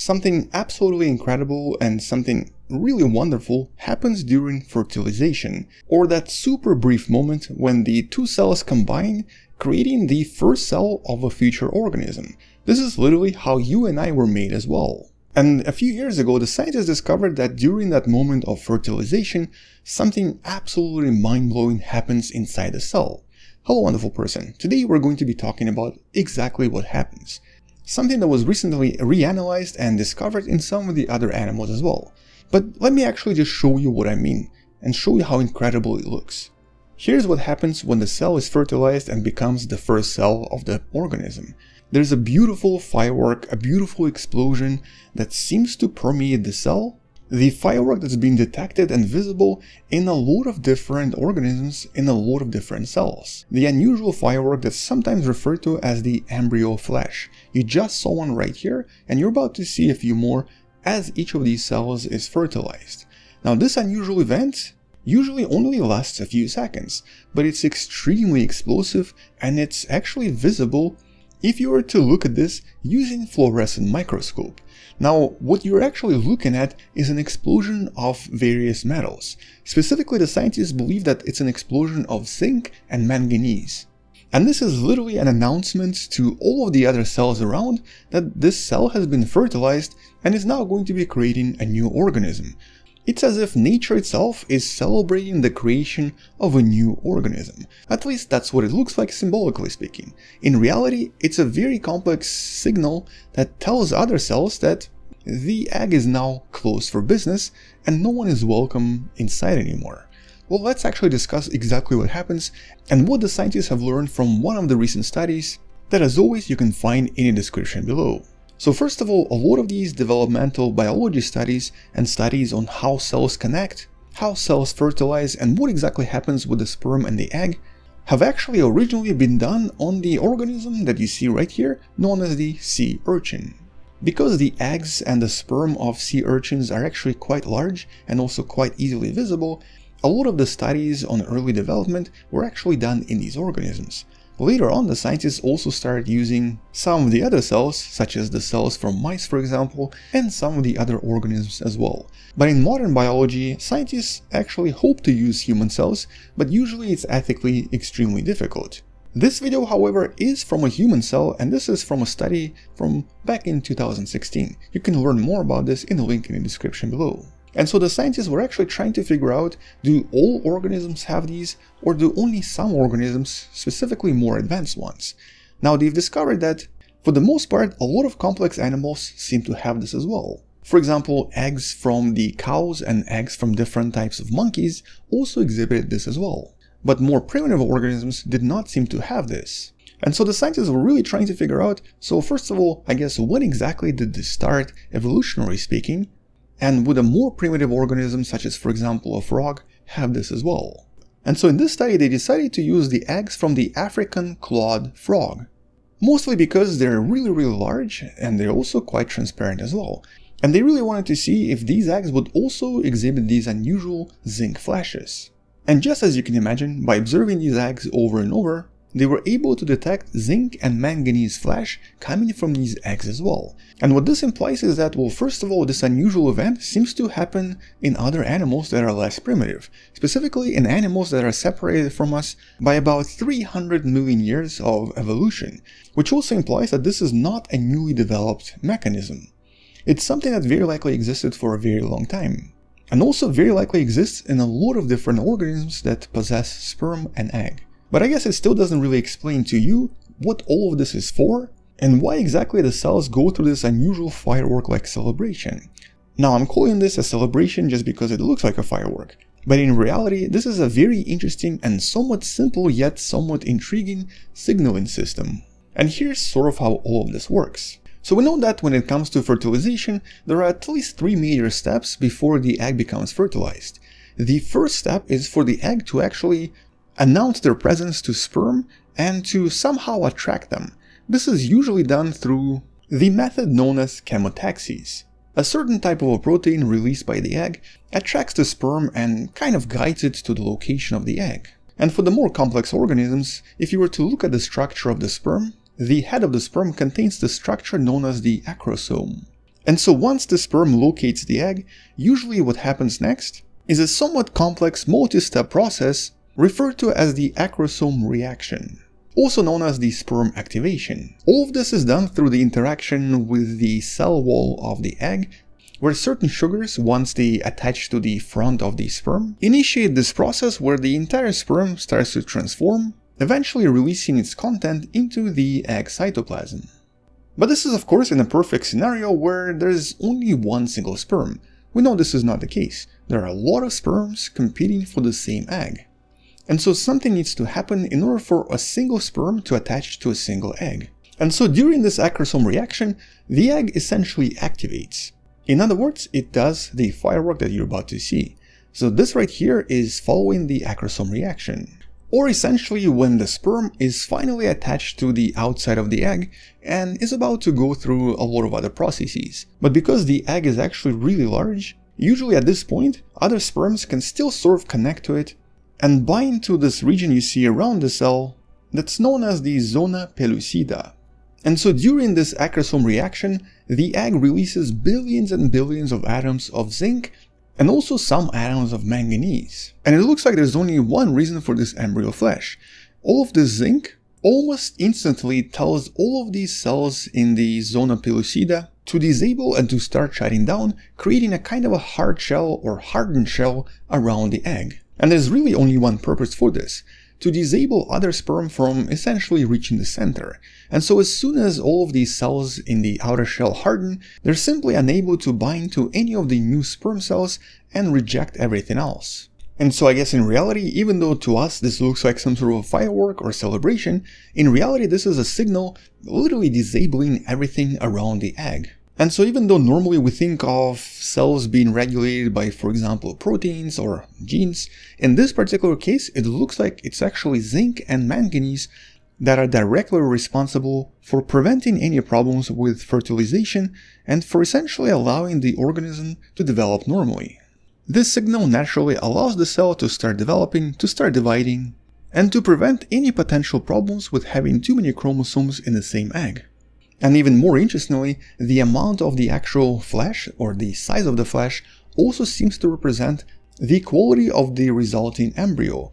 Something absolutely incredible and something really wonderful happens during fertilization, or that super brief moment when the two cells combine, creating the first cell of a future organism. This is literally how you and I were made as well. And a few years ago, the scientists discovered that during that moment of fertilization, something absolutely mind-blowing happens inside the cell. Hello wonderful person, today we're going to be talking about exactly what happens. Something that was recently reanalyzed and discovered in some of the other animals as well. But let me actually just show you what I mean, and show you how incredible it looks. Here's what happens when the cell is fertilized and becomes the first cell of the organism. There's a beautiful firework, a beautiful explosion that seems to permeate the cell. The firework that's been detected and visible in a lot of different organisms in a lot of different cells. The unusual firework that's sometimes referred to as the embryo flash. You just saw one right here and you're about to see a few more as each of these cells is fertilized. Now this unusual event usually only lasts a few seconds, but it's extremely explosive and it's actually visible if you were to look at this using fluorescent microscope. Now, what you're actually looking at is an explosion of various metals. Specifically, the scientists believe that it's an explosion of zinc and manganese. And this is literally an announcement to all of the other cells around that this cell has been fertilized and is now going to be creating a new organism. It's as if nature itself is celebrating the creation of a new organism. At least that's what it looks like symbolically speaking. In reality, it's a very complex signal that tells other cells that the egg is now closed for business and no one is welcome inside anymore. Well, let's actually discuss exactly what happens and what the scientists have learned from one of the recent studies that as always you can find in the description below. So first of all, a lot of these developmental biology studies and studies on how cells connect, how cells fertilize and what exactly happens with the sperm and the egg have actually originally been done on the organism that you see right here, known as the sea urchin. Because the eggs and the sperm of sea urchins are actually quite large and also quite easily visible, a lot of the studies on early development were actually done in these organisms. Later on, the scientists also started using some of the other cells, such as the cells from mice for example, and some of the other organisms as well. But in modern biology, scientists actually hope to use human cells, but usually it's ethically extremely difficult. This video, however, is from a human cell and this is from a study from back in 2016. You can learn more about this in the link in the description below. And so the scientists were actually trying to figure out, do all organisms have these, or do only some organisms, specifically more advanced ones? Now they've discovered that, for the most part, a lot of complex animals seem to have this as well. For example, eggs from the cows and eggs from different types of monkeys also exhibited this as well. But more primitive organisms did not seem to have this. And so the scientists were really trying to figure out, so first of all, I guess when exactly did this start, evolutionary speaking, and would a more primitive organism, such as for example a frog, have this as well? And so in this study they decided to use the eggs from the African clawed frog. Mostly because they're really really large and they're also quite transparent as well. And they really wanted to see if these eggs would also exhibit these unusual zinc flashes. And just as you can imagine, by observing these eggs over and over, they were able to detect zinc and manganese flash coming from these eggs as well. And what this implies is that, well, first of all, this unusual event seems to happen in other animals that are less primitive, specifically in animals that are separated from us by about 300 million years of evolution, which also implies that this is not a newly developed mechanism. It's something that very likely existed for a very long time, and also very likely exists in a lot of different organisms that possess sperm and egg. But I guess it still doesn't really explain to you what all of this is for and why exactly the cells go through this unusual firework-like celebration. Now I'm calling this a celebration just because it looks like a firework, but in reality this is a very interesting and somewhat simple yet somewhat intriguing signaling system. And here's sort of how all of this works. So we know that when it comes to fertilization, there are at least three major steps before the egg becomes fertilized. The first step is for the egg to actually announce their presence to sperm and to somehow attract them. This is usually done through the method known as chemotaxis. A certain type of a protein released by the egg attracts the sperm and kind of guides it to the location of the egg. And for the more complex organisms, if you were to look at the structure of the sperm, the head of the sperm contains the structure known as the acrosome. And so once the sperm locates the egg, usually what happens next is a somewhat complex multi-step process referred to as the acrosome reaction, also known as the sperm activation. All of this is done through the interaction with the cell wall of the egg where certain sugars, once they attach to the front of the sperm, initiate this process where the entire sperm starts to transform, eventually releasing its content into the egg cytoplasm. But this is of course in a perfect scenario where there is only one single sperm. We know this is not the case. There are a lot of sperms competing for the same egg. And so something needs to happen in order for a single sperm to attach to a single egg. And so during this acrosome reaction, the egg essentially activates. In other words, it does the firework that you're about to see. So this right here is following the acrosome reaction. Or essentially when the sperm is finally attached to the outside of the egg and is about to go through a lot of other processes. But because the egg is actually really large, usually at this point, other sperms can still sort of connect to it and bind to this region you see around the cell that's known as the zona pellucida. And so during this acrosome reaction, the egg releases billions and billions of atoms of zinc and also some atoms of manganese. And it looks like there's only one reason for this embryo flash. All of this zinc almost instantly tells all of these cells in the zona pellucida to disable and to start shutting down, creating a kind of a hard shell or hardened shell around the egg. And there's really only one purpose for this, to disable other sperm from essentially reaching the center. And so as soon as all of these cells in the outer shell harden, they're simply unable to bind to any of the new sperm cells and reject everything else. And so I guess in reality, even though to us this looks like some sort of firework or celebration, in reality this is a signal literally disabling everything around the egg. And so even though normally we think of cells being regulated by, for example, proteins or genes, in this particular case it looks like it's actually zinc and manganese that are directly responsible for preventing any problems with fertilization and for essentially allowing the organism to develop normally. This signal naturally allows the cell to start developing, to start dividing, and to prevent any potential problems with having too many chromosomes in the same egg. And even more interestingly, the amount of the actual flash or the size of the flash also seems to represent the quality of the resulting embryo.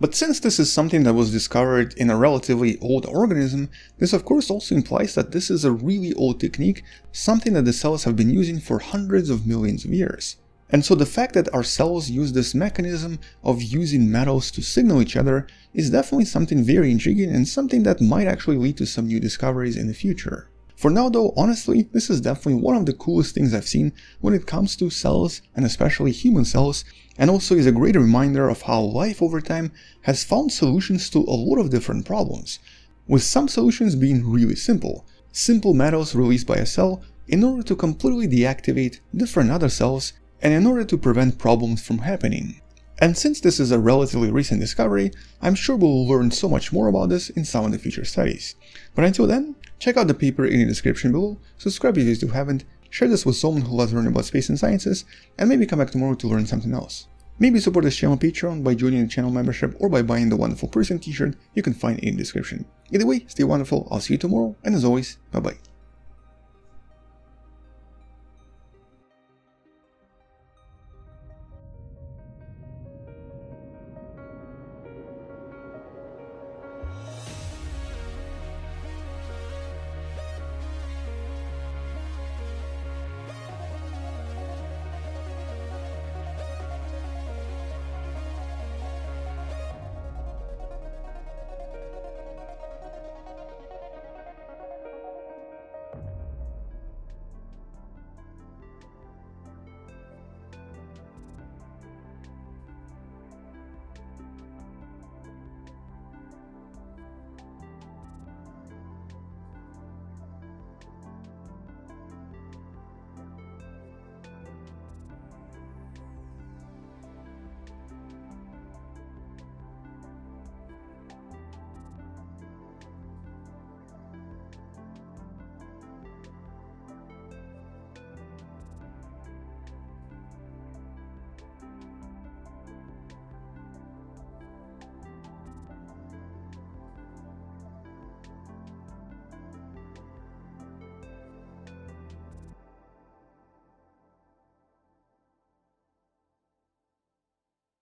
But since this is something that was discovered in a relatively old organism, this of course also implies that this is a really old technique, something that the cells have been using for hundreds of millions of years. And so the fact that our cells use this mechanism of using metals to signal each other is definitely something very intriguing and something that might actually lead to some new discoveries in the future. For now though, honestly, this is definitely one of the coolest things I've seen when it comes to cells and especially human cells and also is a great reminder of how life over time has found solutions to a lot of different problems, with some solutions being really simple, simple metals released by a cell in order to completely deactivate different other cells and in order to prevent problems from happening. And since this is a relatively recent discovery, I'm sure we'll learn so much more about this in some of the future studies. But until then, check out the paper in the description below, subscribe if you still haven't, share this with someone who loves learning about space and sciences, and maybe come back tomorrow to learn something else. Maybe support this channel on Patreon by joining the channel membership or by buying the Wonderful Person t-shirt you can find in the description. Either way, stay wonderful, I'll see you tomorrow, and as always, bye bye.